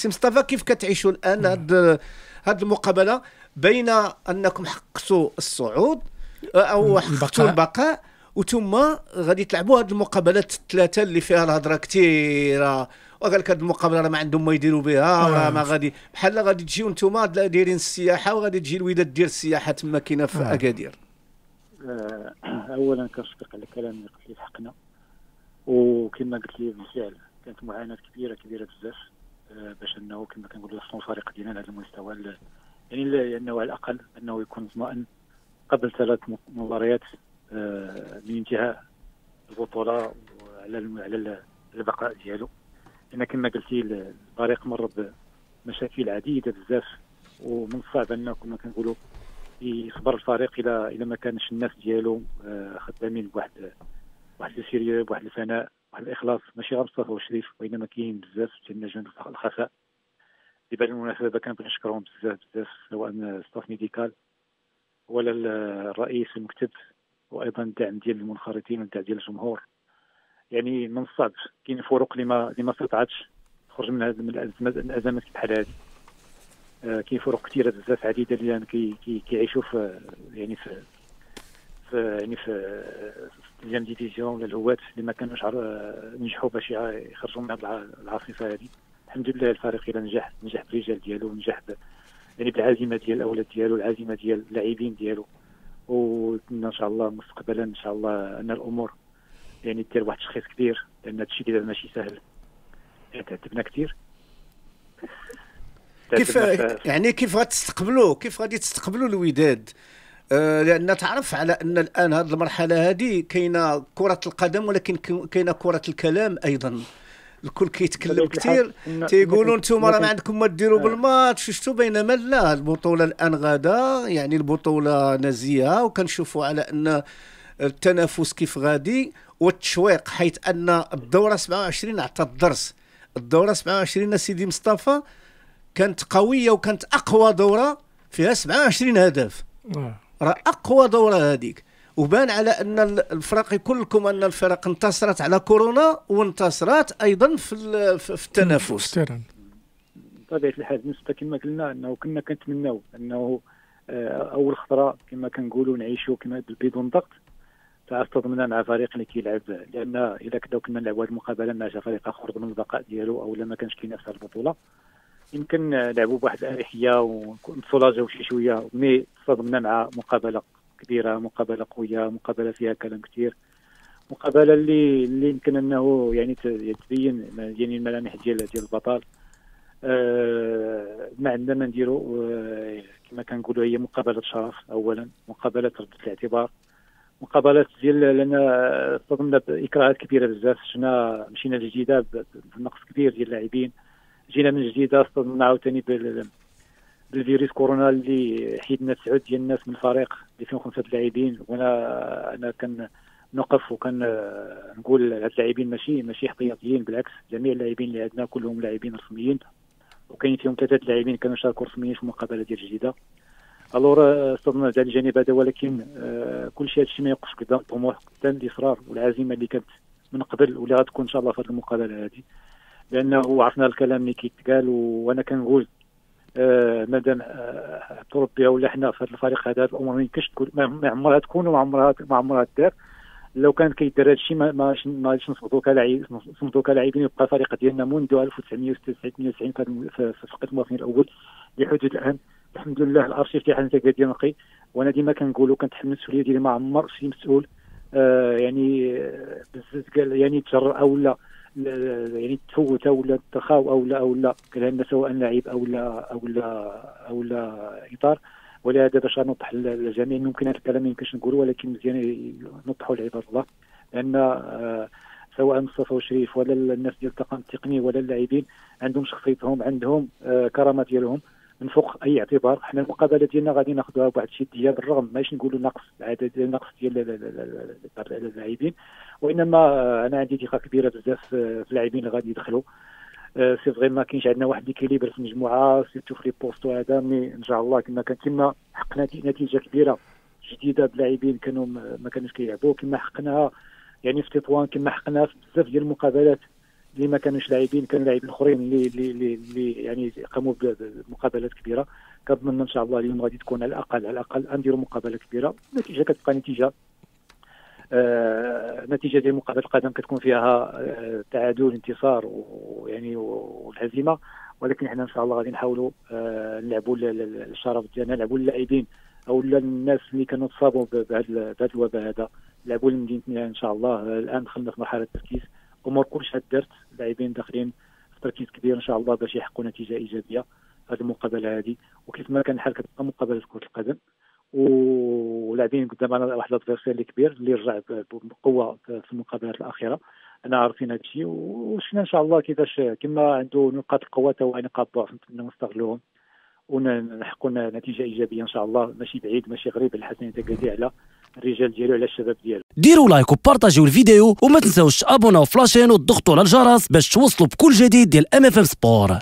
سي مصطفى كيف كتعيشوا الآن هاد هاد المقابلة بين أنكم حققتوا الصعود أو حققتوا البقاء وثم غادي تلعبوا هاد المقابلات الثلاثة اللي فيها الهضرة كثيره وقال لك هاد المقابلة راه ما عندهم ما يديروا بها وراه آه. ما غادي بحال غادي تجيو أنتم دايرين السياحة وغادي تجي الوداد ديال السياحة تما كاينة في آه. أكادير آه اولا كنشكرك على الكلام اللي قلت لي في حقنا وكما قلت لي بالفعل كانت معاناة كبيره كبيرة بزاف آه كما كنقولوا نوصلوا الفريق ديالنا لهذا المستوى يعني لأنه على الأقل أنه يكون مطمئن قبل ثلاث مباريات آه من انتهاء البطولة وعلى على البقاء ديالو. لأن كما قلتي الفريق مر بمشاكل عديدة بزاف ومن الصعب انه كما كنقولوا يصبر الفريق إلى إلى ما كانش الناس ديالو آه، خدامين بواحد واحد ال sérieux بواحد التفاني واحد الإخلاص. ماشي غير مصطفى أوشريف وإنما كاين بزاف ديال جنود الخفاء. اللي بالمناسبه كنبغي نشكرهم بزاف بزاف سواء staff médical ولا الرئيس المكتب وأيضا الدعم ديال المنخرطين والدعم ديال الجمهور. يعني من الصعب كاين فروق اللي ما اللي ما استطاعتش تخرج من هذه الأزمات بحال هذه. آه كاين فروق كثيرة بزاف عديدة اللي يعني كي كي كيعيشوا في يعني في في يعني في deuxième division ولا الهواة اللي ما كانوش نجحوا باش يخرجوا من هذه العاصفة هذه. الحمد لله الفريق إلى نجح نجح بالرجال ديالو نجح يعني بالعزيمة ديال الأولاد ديالو العزيمة ديال اللاعبين ديالو. ونتمنى ان شاء الله مستقبلا إن شاء الله أن الأمور يعني دير واحد التشخيص كبير لأن هذا الشيء دابا ماشي سهل. تعذبنا كثير. كيف يعني كيف غتستقبلوا كيف غادي تستقبلوا الوداد؟ آه لأن تعرف على أن الآن هذه المرحلة هذه كاينة كرة القدم ولكن كاينة كرة الكلام أيضا. الكل كيتكلم كثير تيقولوا أنتم راه ما عندكم ما ديروا آه. بالماتش شفتوا بينما لا البطولة الآن غدا يعني البطولة نزيهه وكنشوفوا على أن التنافس كيف غادي والتشويق حيث أن الدورة 27 عطات الدرس الدورة 27 سيدي مصطفى كانت قوية وكانت أقوى دورة فيها 27 هدف آه. راه أقوى دورة هذيك وبان على أن الفرق يقول لكم أن الفرق انتصرت على كورونا وانتصرت أيضا في في التنافس. بطبيعه الحال بالنسبة كما قلنا أنه كنا كنتمناو أنه آه، أول خطرة كما كنقولوا نعيشوا كما بدون ضغط. تضمن مع فريق اللي كيلعب لأن إذا كنا كنا نلعبوا هذه المقابلة مع فريق آخر ضمن البقاء ديالو أو ما كانش كينافس على البطوله يمكن نلعبوا بواحد الأريحية ونتسولاجيو شي شوية. مي تصادمنا مع مقابلة كبيرة مقابلة قوية مقابلة فيها كلام كثير مقابلة اللي اللي يمكن أنه يعني تبين يعني الملامح ديال ديال البطل. آه ما عندنا ما نديرو كما كنقولوا هي مقابلة شرف اولا مقابلة رد الاعتبار. مقابلات ديال لأن صدمنا بإكراهات كبيرة بزاف. شفنا مشينا لجديدة بنقص كبير ديال اللاعبين. جينا من جديدة صدمنا عاوتاني بالفيروس كورونا اللي حيدنا تسعود ديال الناس من الفريق اللي فيهم خمسة لاعبين وأنا أنا كان نقف وكان نقول هاد اللاعبين ماشي ماشي احتياطيين بالعكس جميع اللاعبين اللي عندنا كلهم لاعبين رسميين. وكاين فيهم ثلاثة لاعبين كانوا شاركوا رسميا في المقابله ديال جديدة. الور استظن على الجانب هذا ولكن آه، كل شيء هذا الشيء ما يوقفش قدام الطموح قدام الإصرار والعزيمة اللي كانت من قبل واللي غتكون إن شاء الله في هذه المقابلة هذه لأنه عرفنا الكلام اللي كيتقال وأنا كنقول آه مادام آه تربي ولا حنا في هذا الفريق هذا الأمور ما يمكنش تكون ما عمرها تكون وما عمرها ما عمرها تدار لو كان كيدار هذا الشيء ما غاديش نصبطوا كلاعبين نصبطوا كلاعبين يبقى الفريق ديالنا منذ 1998 في فرقه المواطنين الأول لحدود الآن. الحمد لله الأرشيف تاعنا ديال نقي. وأنا ديما كنقولوا كنتحمل المسؤولية ديالي ما عمر شي مسؤول آه يعني بزز قال يعني تجرأ أو لا. يعني تفوت أو لا تخاو أو لا أو لا لأن سواء لاعب أو لا أو لا أو لا إطار. ولهذا باش نوضح للجميع ممكن هذا الكلام ما يمكنش نقولوا ولكن مزيان نوضحوا لعباد الله. لأن آه سواء مصطفى وشريف ولا الناس ديال الطاقم التقني ولا اللاعبين عندهم شخصيتهم عندهم آه كرامة ديالهم. من فوق أي اعتبار. حنا المقابلة ديالنا غادي ناخذوها بواحد الجدية بالرغم ماشي نقولوا نقص العدد نقص ديال اللاعبين. وإنما أنا عندي ثقة كبيرة بزاف في اللاعبين اللي غادي يدخلوا. c'est vrai ما كاينش عندنا واحد l'équilibre في المجموعة surtout في لي بوستو هذا mais إن شاء الله كما كان كما حققنا نتيجة كبيرة جديدة بلاعبين كانوا ما كانوش كيلعبوا كما حققناها يعني في تطوان كما حقناها في بزاف ديال المقابلات. اللي ما كانوش لاعبين كانوا لاعبين اخرين اللي اللي اللي يعني قاموا بمقابلات كبيرة. كنظن ان شاء الله اليوم غادي تكون على الاقل على الأقل نديروا مقابلة كبيرة. النتيجة كتبقى نتيجة آه نتيجة ديال مقابلة القدم كتكون فيها آه تعادل انتصار ويعني والهزيمة. ولكن إحنا إن شاء الله غادي نحاولوا آه نلعبوا الشرف ديالنا نلعبوا اللاعبين أو الناس اللي كانوا تصابوا بهذا الوباء هذا. لعبوا لمدينتنا إن شاء الله. الآن دخلنا في مرحلة التركيز امور كلشي دارت اللاعبين داخلين في تركيز كبير إن شاء الله باش يحققوا نتيجة إيجابية هذه المقابلة هذه. وكيف ما كان الحال كتبقى مقابلة كرة القدم. ولاعبين قدامنا واحد الأدفيرسير اللي كبير اللي رجع بقوة في المقابلات الأخيرة. أنا عارفين هذا الشيء وشفنا إن شاء الله كيفاش كما عنده نقاط القوه تا نقاط الضعف نستغلوهم. ونحققوا نتيجة إيجابية إن شاء الله. ماشي بعيد ماشي غريب الحسن تقادي على الرجال ديالو على الشباب ديالو. ديروا like وبارطاجيو الفيديو وما تنساوش تابونا ف la chaîne وتضغطوا على الجرس باش توصلوا بكل جديد ديال MFM Sport